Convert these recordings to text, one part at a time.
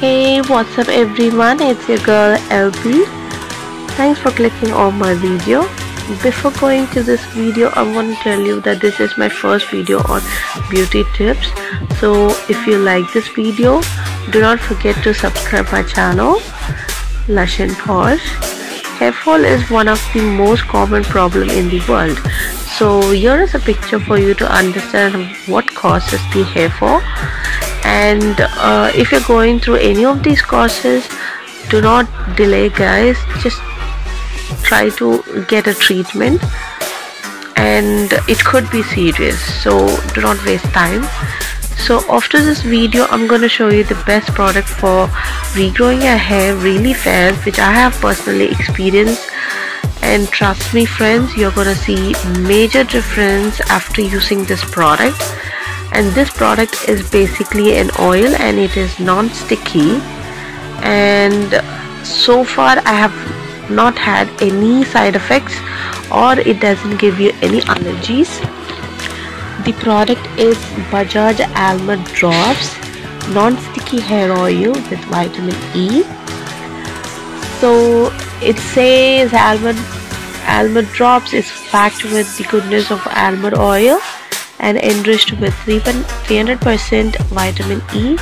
Hey what's up everyone? It's your girl LB thanks for clicking on my video. Before going to this video I want to tell you that this is my first video on beauty tips. So if you like this video do not forget to subscribe my channel Lush and Posh. Hair fall is one of the most common problem in the world. So here is a picture for you to understand what causes the hair fall and uh, if you're going through any of these courses do not delay guys. Just try to get a treatment. And it could be serious so do not waste time. So after this video i'm going to show you the best product for regrowing your hair really fast which i have personally experienced. And trust me friends you're gonna see major difference after using this product and this product is basically an oil and it is non-sticky. And so far I have not had any side effects or it doesn't give you any allergies. The product is Bajaj Almond Drops non-sticky hair oil with vitamin E. So it says almond almond drops is packed with the goodness of almond oil and enriched with 300% vitamin E.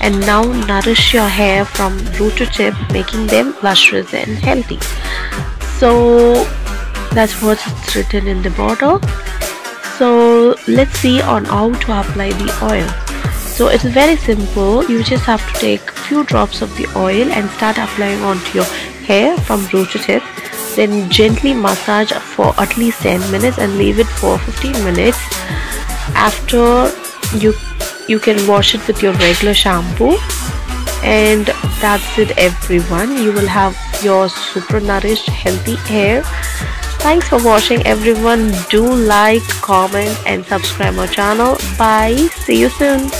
And now nourish your hair from root to tip making them lustrous and healthy. So that's what's written in the bottle. So let's see on how to apply the oil. So it's very simple. You just have to take few drops of the oil and start applying onto your hair from root to tip. Then gently massage for at least 10 minutes and leave it for 15 minutes after you you can wash it with your regular shampoo and that's it everyone. You will have your super nourished healthy hair. Thanks for watching everyone. Do like comment and subscribe my channel. Bye. See you soon